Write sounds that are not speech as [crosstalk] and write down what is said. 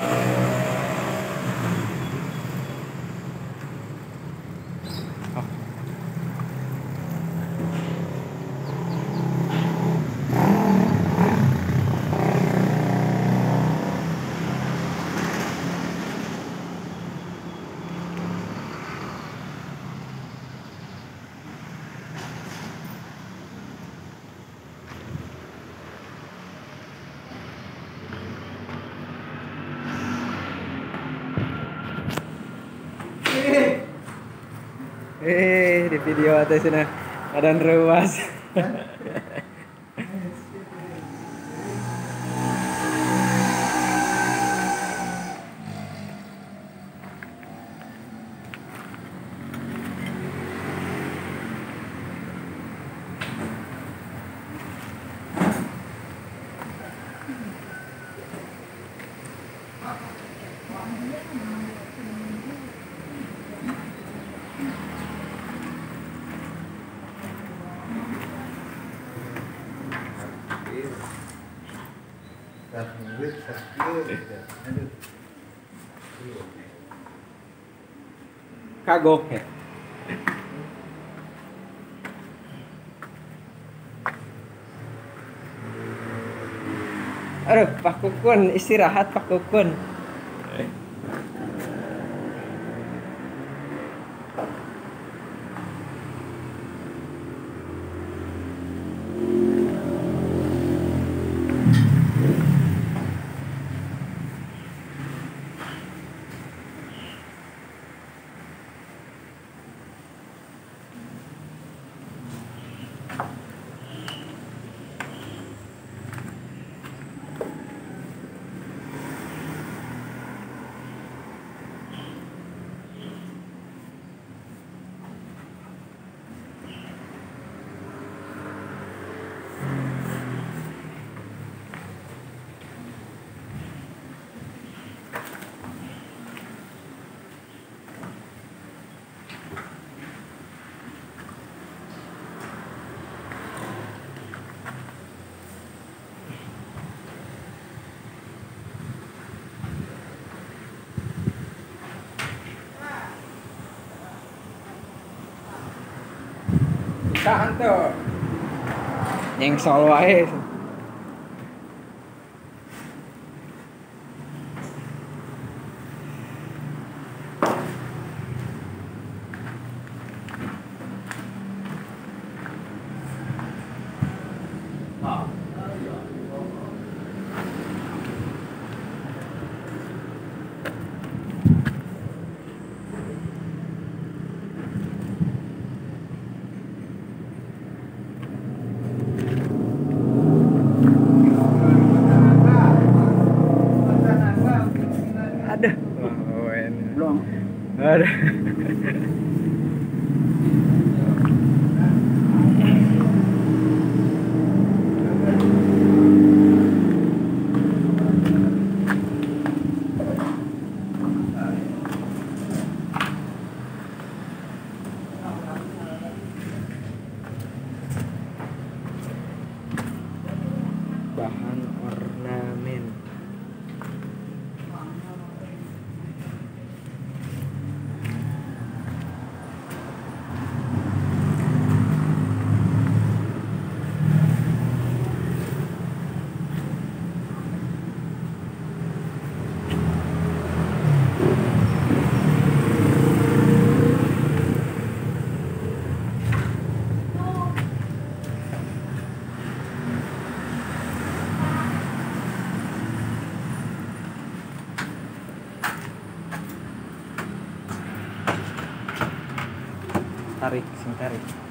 Uh... Eh, di video atas sana ada ruas. [laughs] Kagok ya. Aduh, Pak Kukun istirahat Pak Kukun. Saan tuh? Yang solo wae. Aduh. Belum. Aduh. Tarik sing tarik